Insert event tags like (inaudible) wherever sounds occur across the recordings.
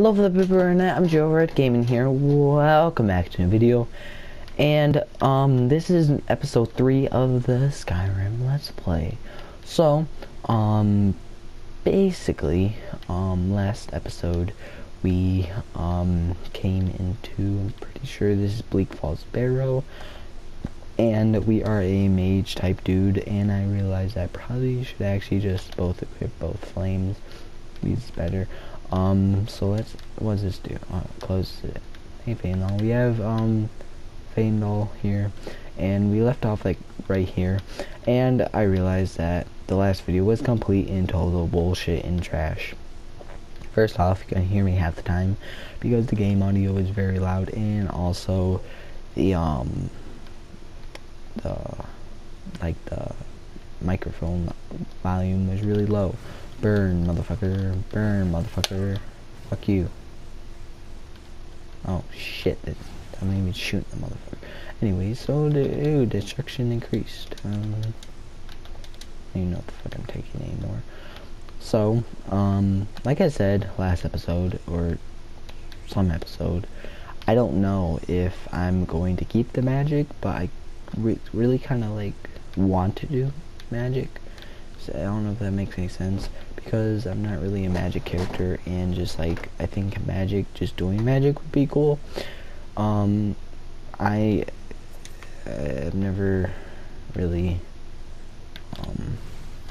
Hello the people internet, I'm Joe Red Gaming here. Welcome back to a video. And um this is episode 3 of the Skyrim Let's Play. So, um basically, um last episode we um came into I'm pretty sure this is Bleak Falls Barrow. And we are a mage type dude and I realized I probably should actually just both equip both flames. These better. Um, so let's, what does this do? Uh, close it. Hey, Faendal. We have, um, Faendal here, and we left off, like, right here, and I realized that the last video was complete in total bullshit and trash. First off, you can hear me half the time, because the game audio is very loud, and also, the, um, the, like, the microphone volume was really low. Burn, motherfucker. Burn, motherfucker. Fuck you. Oh, shit. I'm not even shooting the motherfucker. Anyway, so, the, destruction increased. Um, don't know what the fuck I'm taking anymore. So, um, like I said last episode, or some episode, I don't know if I'm going to keep the magic, but I re really kind of, like, want to do magic. So I don't know if that makes any sense because I'm not really a magic character and just like I think magic just doing magic would be cool. Um I have never really um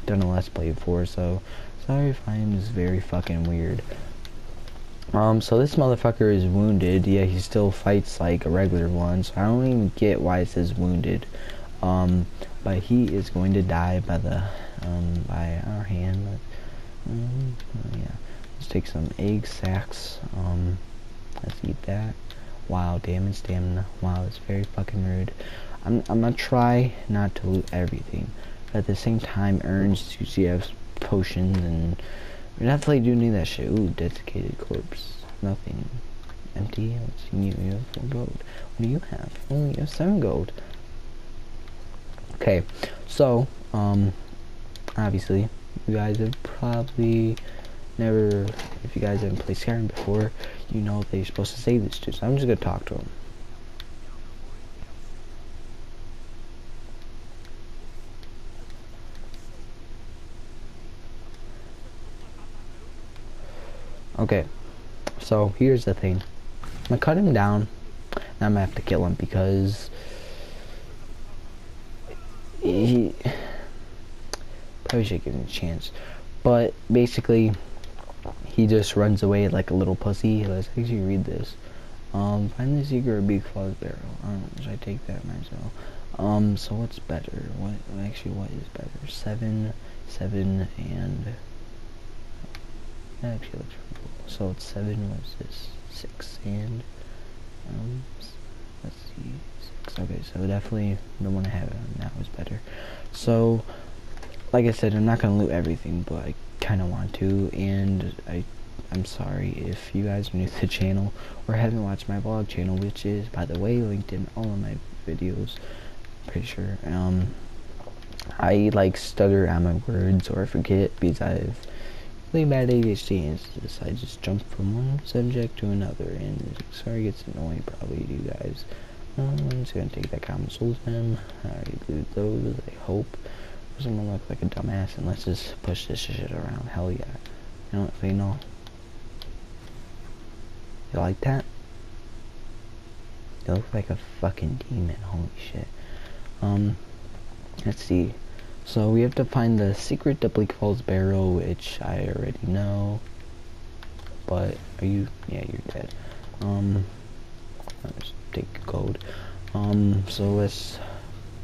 done a let's play before so sorry if I'm just very fucking weird. Um so this motherfucker is wounded. Yeah he still fights like a regular one so I don't even get why it says wounded. Um but he is going to die by the um by our hand Mm, yeah. Let's take some egg sacks. Um, let's eat that. Wow, damage stamina. Wow, it's very fucking rude. I'm, I'm gonna try not to loot everything. But at the same time, urns, UCFs, potions, and we definitely do need that shit. Ooh, desiccated corpse. Nothing. Empty. Let's. You, you have four gold. What do you have? Oh, you have seven gold. Okay, so, um, obviously, you guys have probably never, if you guys haven't played Skyrim before, you know that you're supposed to say this to. So I'm just gonna talk to him. Okay, so here's the thing. I'm gonna cut him down. Now I'm gonna have to kill him because he Probably should give him a chance. But basically, he just runs away like a little pussy. Let's actually read this. Um, find the secret Bleak Falls Barrow. Um, should I take that myself? Um, so what's better? What actually what is better? Seven, seven, and that actually looks pretty cool. So it's seven. What's this? Six and um, let's see, six. Okay, so definitely the one I have now is better. So like I said, I'm not gonna loot everything, but I kind of want to, and I, I'm sorry if you guys are new to the channel or haven't watched my vlog channel, which is, by the way, linked in all of my videos. Pretty sure. Um, I like stutter on my words or forget because I have really bad ADHD, and just, I just jump from one subject to another, and sorry, gets annoying probably to you guys. Um, I'm just gonna take that common soul gem. I already looted those. I hope doesn't look like a dumbass and let's just push this shit around. Hell yeah. You know what, Faendal? You like that? You look like a fucking demon. Holy shit. Um, let's see. So we have to find the secret to Bleak Falls Barrow, which I already know. But are you? Yeah, you're dead. Um, let's take code. Um, so let's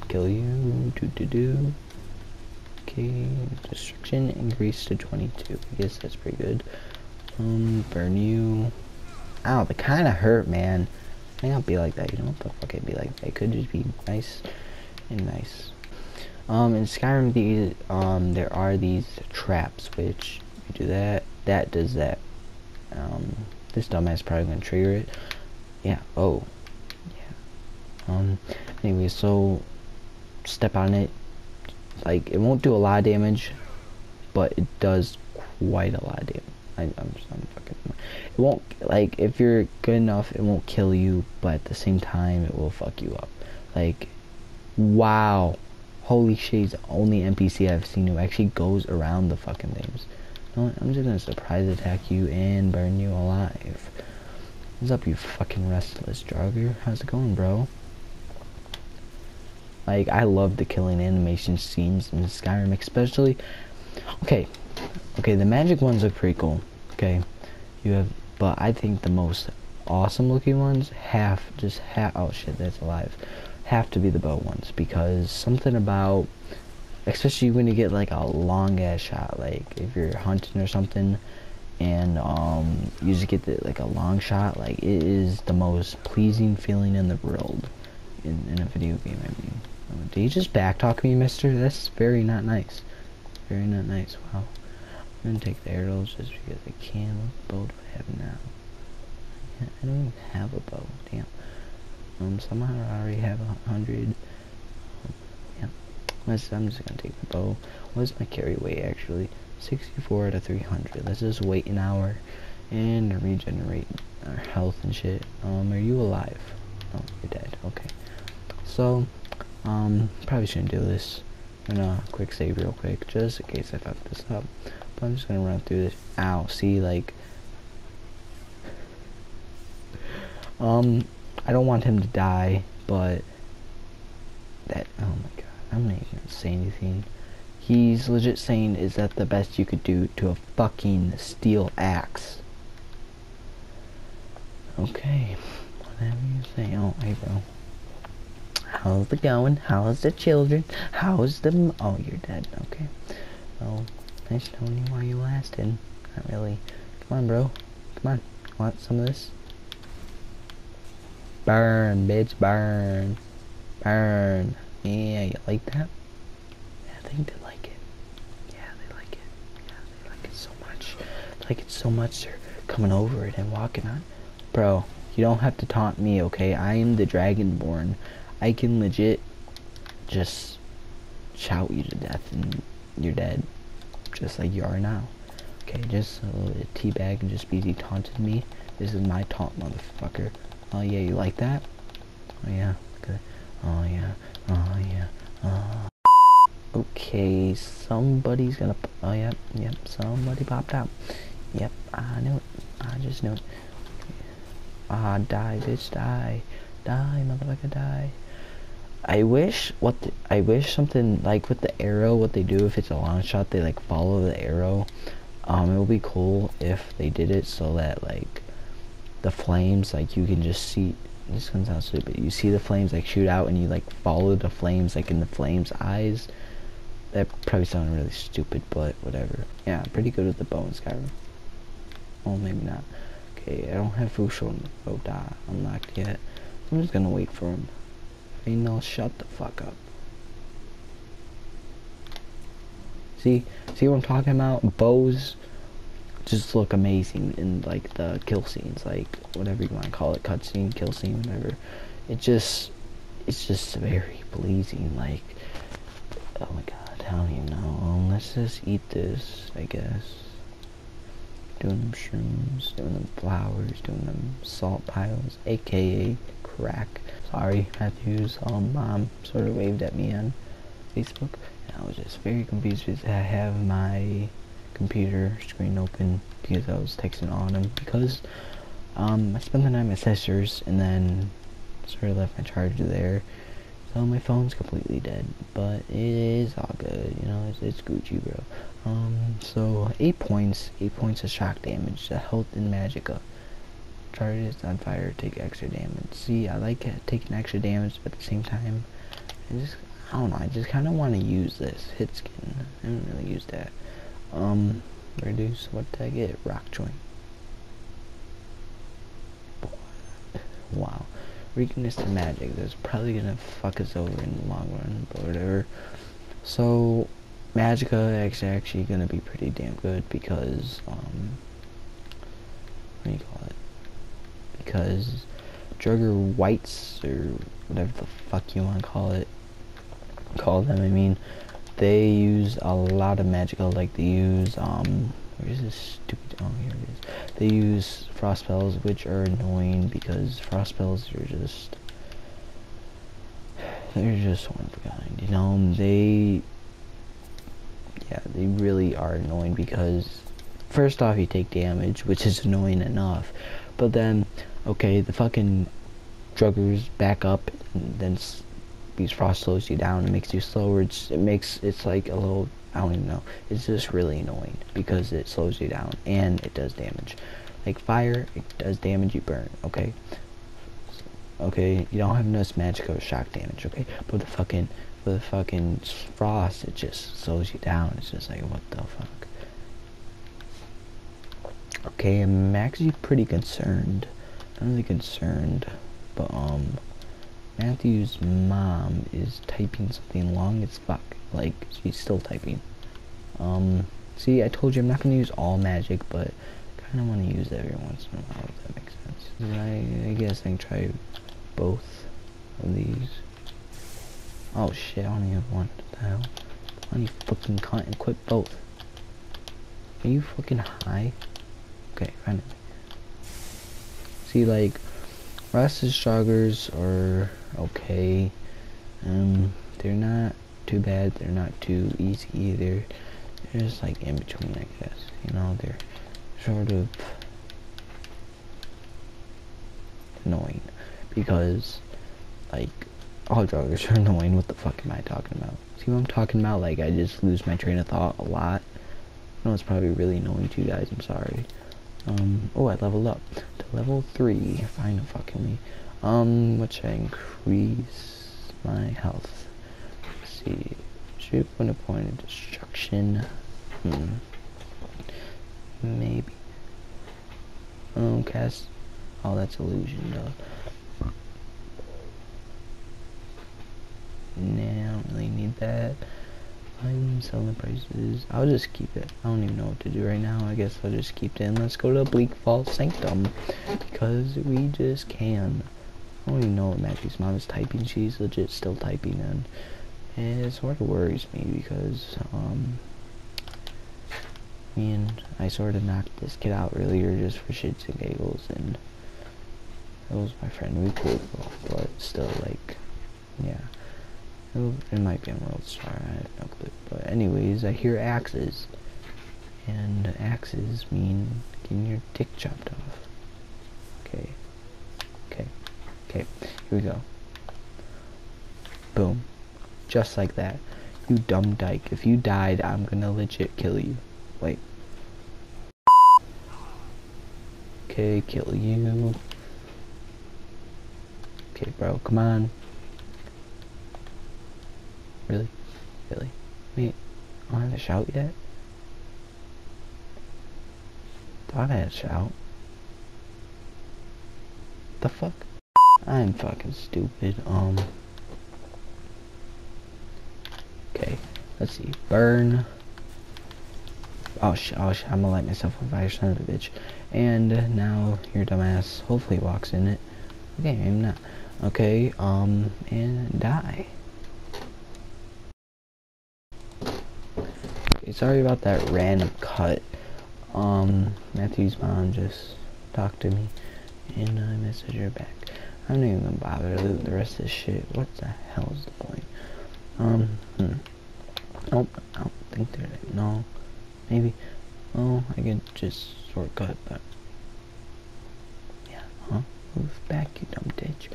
kill you. Do do do. Okay, destruction increased to 22. I guess that's pretty good. Um, burn you. Ow, that kind of hurt, man. I don't be like that, you know? What the fuck it be like? It could just be nice and nice. Um, in Skyrim, these, um, there are these traps, which, you do that, that does that. Um, this dumbass probably gonna trigger it. Yeah, oh. Yeah. Um, anyway, so, step on it, like it won't do a lot of damage but it does quite a lot of damage I, I'm just, I'm fucking. It won't like if you're good enough, it won't kill you, but at the same time, it will fuck you up. Like, wow, holy shit, the only NPC I've seen who actually goes around the fucking things. I'm just gonna surprise attack you and burn you alive. What's up, you fucking restless draugr? How's it going, bro? Like, I love the killing animation scenes in Skyrim, especially. Okay, okay, the magic ones look pretty cool. Okay, you have, but I think the most awesome looking ones have just have. Oh shit, that's alive. Have to be the bow ones because something about, especially when you get like a long ass shot, like if you're hunting or something, and um, you just get the, like a long shot. Like it is the most pleasing feeling in the world in, in a video game. I mean. Did you just backtalk me, mister? That's very not nice. Very not nice. Wow. I'm gonna take the arrows just because I can. What bow do I have now? I don't even have a bow. Damn. Um, somehow I already have a hundred. Um, yeah. I'm just gonna take the bow. What's my carry weight actually? 64 out of 300. Let's just wait an hour and regenerate our health and shit. Um, are you alive? Oh, you're dead. Okay. So, um, probably shouldn't do this. I'm gonna quick save real quick, just in case I fuck this up. But I'm just gonna run through this. Ow, see, like... Um, I don't want him to die, but... That, oh my god, I'm not even gonna say anything. He's legit saying, is that the best you could do to a fucking steel axe? Okay, whatever you say. Oh, hey bro. How's it going? How's the children? How's the... Oh, you're dead. Okay. Well, nice knowing you while you lasted. Not really. Come on, bro. Come on. Want some of this? Burn, bitch, burn. Burn. Yeah, you like that? Yeah, I think they like it. Yeah, they like it. Yeah, they like it so much. They like it so much they're coming over it and walking on. Bro, you don't have to taunt me, okay? I am the Dragonborn. I can legit just shout you to death and you're dead. Just like you are now. Okay, just a little bit teabag and just BZ taunted me. This is my taunt, motherfucker. Oh yeah, you like that? Oh yeah, good. Oh yeah, oh yeah, oh. Okay, somebody's gonna, oh yep, yep, somebody popped out. Yep, I knew it. I just knew it. Ah, die, bitch, die. Die, motherfucker, die. I wish what the, I wish something like with the arrow, what they do if it's a long shot, they like follow the arrow. Um, it would be cool if they did it so that like the flames, like you can just see. This sounds stupid. You see the flames like shoot out, and you like follow the flames like in the flames' eyes. That probably sounded really stupid, but whatever. Yeah, I'm pretty good with the bow in Skyrim. Well, maybe not. Okay, I don't have Fushul. Oh, da. I'm locked yet. I'm just gonna wait for him. Hey, no, shut the fuck up. See, see what I'm talking about? Bows just look amazing in like the kill scenes, like whatever you want to call it, cutscene, kill scene, whatever. It just, it's just very pleasing. Like, oh my god, I don't even know. Let's just eat this, I guess. Doing them shrooms, doing them flowers, doing them salt piles, aka crack. Sorry, Matthews. Um, mom sort of waved at me on Facebook, and I was just very confused because I have my computer screen open because I was texting on Autumn because um I spent the night at my sister's and then sort of left my charger there. So my phone's completely dead, but it is all good, you know, it's, it's Gucci, bro. Um, so 8 points, 8 points of shock damage, the health and magicka charges on fire take extra damage. See, I like taking extra damage, but at the same time, I just, I don't know, I just kind of want to use this hit skin. I don't really use that. Um, reduce, what did I get? Rock joint. Wow. Weakness to magic. That's probably gonna fuck us over in the long run, but whatever. So, Magicka is actually gonna be pretty damn good because, um, what do you call it? Because Jugger Whites or whatever the fuck you want to call it, call them. I mean, they use a lot of magical, like they use um, Where's this stupid? Oh, here it is. They use frost spells, which are annoying because frost spells are just they're just one of kind. You know, they yeah, they really are annoying because first off, you take damage, which is annoying enough, but then okay, the fucking draugrs back up, and then these frost slows you down. It makes you slower. It's, it makes it's like a little I don't even know. It's just really annoying because it slows you down and it does damage. Like fire, it does damage, you burn, okay? Okay, you don't have enough magic or shock damage, okay? But the fucking, but the fucking frost, it just slows you down. It's just like, what the fuck? Okay, I'm actually pretty concerned. I'm really concerned, but, um, Matthew's mom is typing something long as fuck. Like, she's still typing. Um, see, I told you I'm not to use all magic, but kind of want to use every once in a while, if that makes sense. I, I guess I can try both of these. Oh shit, I only have one. What the hell? Need fucking cunt and quit both. Are you fucking high? Okay, finally. See, like, Restless draugrs are okay. Um, they're not too bad. They're not too easy either. They're just like in between, I guess. You know, they're sort of annoying because, like, all draugrs are (laughs) annoying. What the fuck am I talking about? See what I'm talking about? Like, I just lose my train of thought a lot. I know it's probably really annoying to you guys. I'm sorry. Um, oh, I leveled up to level 3, finally fucking me. Um, should I increase my health? Let's see. Shoot when a point of destruction. Hmm. Maybe. Oh, cast. Oh, that's illusion, though. Nah, I don't really need that. I'm selling prices. I'll just keep it. I don't even know what to do right now. I guess I'll just keep it and let's go to Bleak Falls Sanctum. Because we just can. I don't even know what Matthew's mom is typing. She's legit still typing and, and it sort of worries me because um me and I sort of knocked this kid out earlier just for shits and giggles and it was my friend. We could but still like yeah. It might be World Star, I have no clue. But anyways, I hear axes. And axes mean getting your dick chopped off. Okay. Okay. Okay. Here we go. Boom. Just like that. You dumb dyke. If you died, I'm gonna legit kill you. Wait. Okay, kill you. Okay, bro, come on. Really? Really? Wait, I don't have a shout yet? Thought I had a shout. The fuck? I'm fucking stupid. Um. Okay, let's see. Burn. Oh shit, oh shit, I'm gonna light myself on fire, son of a bitch. And now your dumbass hopefully walks in it. Okay, I'm not. Okay, um, and die. Sorry about that random cut. Um, Matthew's mom just talked to me, and I messaged her back. I'm not even gonna bother to the rest of this shit. What the hell is the point? Um, hmm. Nope, I don't think there's, no, maybe, oh, I can just shortcut, but, yeah, huh? Move back, you dumb ditch.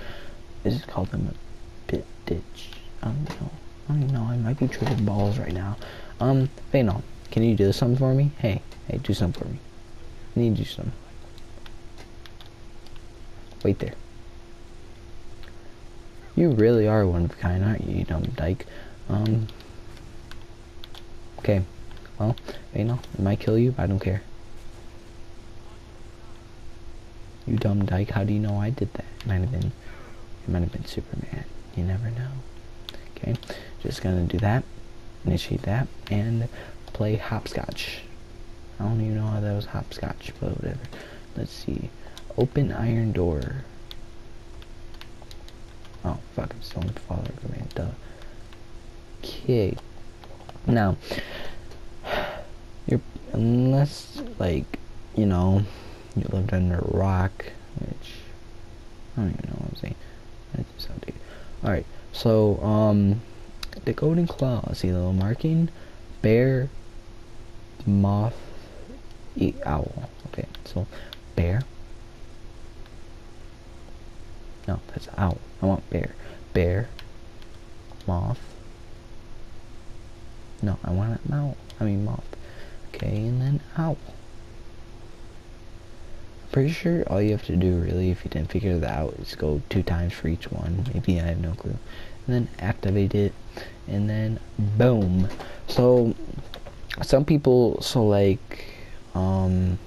This is called them a bit ditch. I don't know. I don't even know. I might be tripping balls right now. Um, Faendal, can you do something for me? Hey, hey, do something for me. I need you some. Wait there. You really are one of a kind, aren't you, you dumb dyke? Um, okay. Well, Faendal, it might kill you, but I don't care. You dumb dyke, how do you know I did that? It might have been, it might have been Superman. You never know. Okay, just gonna do that initiate that and play hopscotch. I don't even know how that was hopscotch, but whatever. Let's see. Open iron door. Oh, fuck, fucking stone father man, duh. Okay. Now, you're unless like you know you lived under a rock, which I don't even know what I'm saying. That just sounded all right. So um, the golden claw. See the little marking, bear, moth, eat owl. Okay, so bear. No, that's owl. I want bear. Bear, moth. No, I want it mouse. I mean moth. Okay, and then owl. Pretty sure all you have to do really if you didn't figure that out is go two times for each one. Maybe I have no clue. And then activate it and then boom. So some people so like um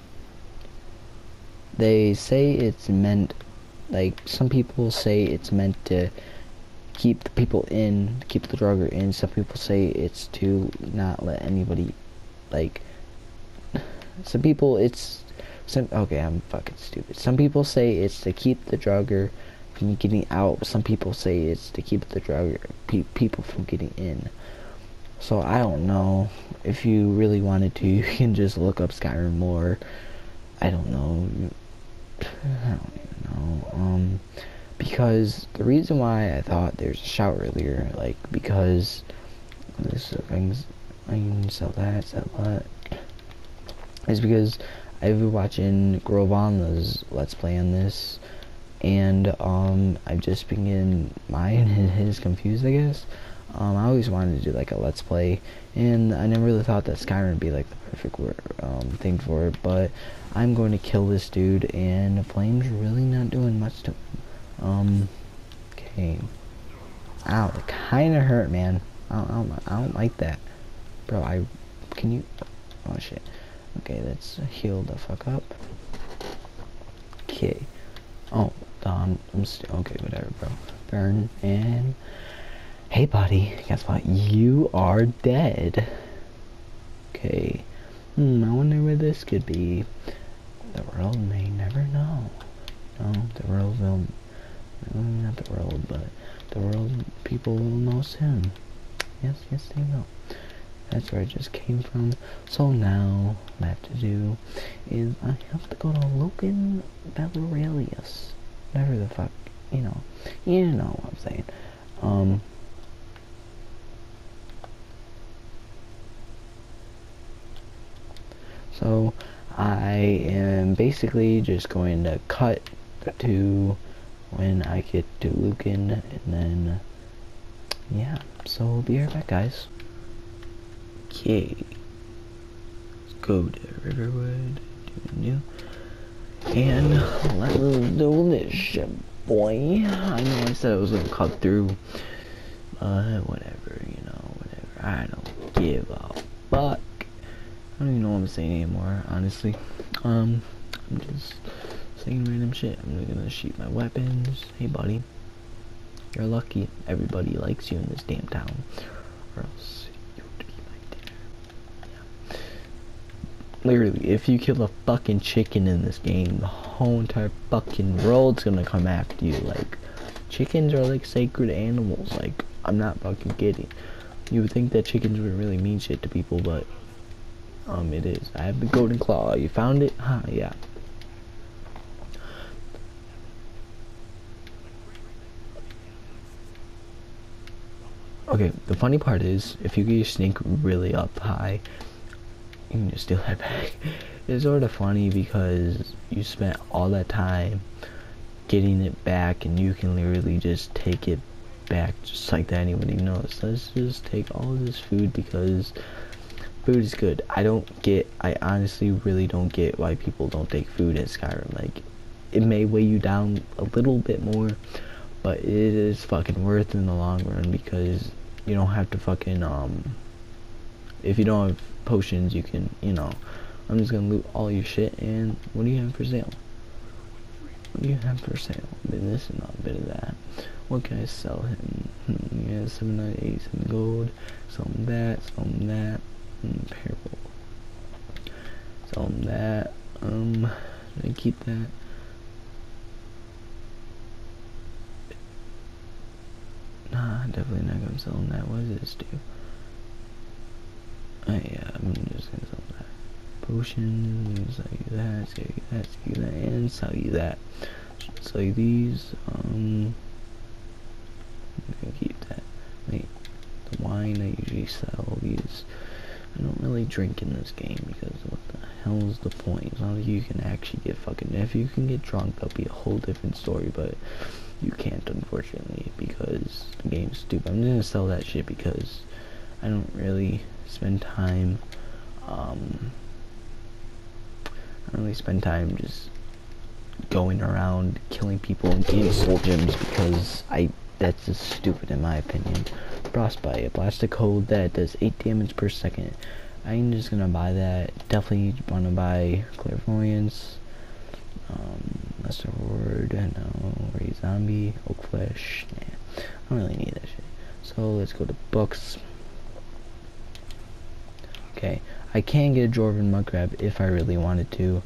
they say it's meant like some people say it's meant to keep the people in, keep the draugr in. Some people say it's to not let anybody like some people it's some okay, I'm fucking stupid. Some people say it's to keep the draugr from getting out. Some people say it's to keep the draugr pe people from getting in. So I don't know. If you really wanted to, (laughs) you can just look up Skyrim more. I don't know. I don't even know. Um, because the reason why I thought there's a shout earlier, like because this things I can sell that, sell that, is because I've been watching Grovanla's Let's Play on this, and um, I've just been getting (laughs) mine and his confused, I guess. Um, I always wanted to do like a Let's Play, and I never really thought that Skyrim would be like the perfect word, um, thing for it, but I'm going to kill this dude, and the flame's really not doing much to. Um, okay. Ow, it kinda hurt, man. I don't, I don't, I don't like that. Bro, I, can you, oh shit. Okay, let's heal the fuck up. Okay. Oh, um, I'm still, okay, whatever, bro. Burn, and, hey, buddy, guess what? You are dead. Okay. Hmm, I wonder where this could be. The world may never know. No, the world will, not the world, but the world people will know soon. Yes, yes, they will. That's where I just came from. So now, what I have to do is I have to go to Lucan Valerius. Whatever the fuck, you know. You know what I'm saying. Um, so, I am basically just going to cut to when I get to Lucan, and then, yeah. So, we'll be right back, guys. Okay. Let's go to Riverwood. Do a new. And let's do this shit, boy. I know I said I was gonna cut through. But whatever, you know, whatever. I don't give a fuck. I don't even know what I'm saying anymore, honestly. Um, I'm just saying random shit. I'm just gonna shoot my weapons. Hey, buddy. You're lucky everybody likes you in this damn town. Or else Literally, if you kill a fucking chicken in this game, the whole entire fucking world's gonna come after you. Like, chickens are like sacred animals. Like, I'm not fucking kidding. You would think that chickens would really mean shit to people, but, um, it is. I have the golden claw. You found it? Huh, yeah. Okay, the funny part is, if you get your snake really up high, you can just steal that back. It's sort of funny because you spent all that time getting it back and you can literally just take it back just like that anybody knows. Let's just take all this food because food is good. I don't get, I honestly really don't get why people don't take food in Skyrim. Like, it may weigh you down a little bit more, but it is fucking worth in the long run because you don't have to fucking, um, if you don't have potions, you can, you know, I'm just gonna loot all your shit, and what do you have for sale? What do you have for sale? This and not a bit of that. What can I sell him? Hmm, yeah, 798, some gold, him that, him that, hmm, purple. Him that, um, I keep that? Nah, definitely not gonna sell that. What does this do? Oh yeah, I'm just gonna sell that. Potions, sell you that, sell you that, sell you that, and sell you that. Sell you these, um, I'm gonna keep that. Wait, the wine I usually sell these. I don't really drink in this game because what the hell is the point? It's not like you can actually get fucking. If you can get drunk, that'll be a whole different story. But you can't, unfortunately, because the game's stupid. I'm gonna sell that shit because I don't really spend time. Um, I don't really spend time just going around killing people and getting soul gems because I that's just stupid in my opinion. Frostbite, a plastic code that does 8 damage per second. I'm just gonna buy that. Definitely wanna buy Clairvoyance. Um, Lesser Ward, no, Raise Zombie, Oak Flesh. Nah, I don't really need that shit. So let's go to books. Okay, I can get a Jordan Mud Crab if I really wanted to.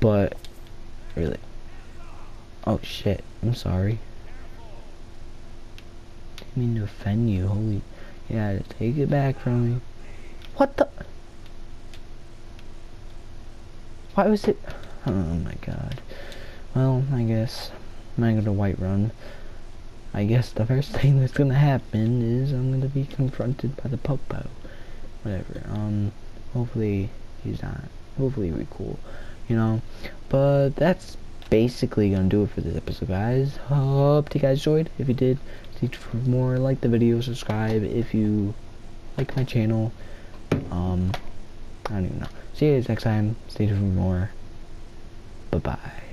But, really. Oh shit, I'm sorry Didn't mean to offend you. Holy, yeah, take it back from me. What the? Why was it? Oh my god. Well, I guess I'm gonna Whiterun. I guess the first thing that's gonna happen is I'm gonna be confronted by the popo. Whatever. Um, hopefully he's not. Hopefully we cool. You know. But that's basically gonna do it for this episode, guys. Hope you guys enjoyed. If you did, for more. Like the video, subscribe if you like my channel. Um, I don't even know. See you guys next time. Stay tuned for more. Bye bye.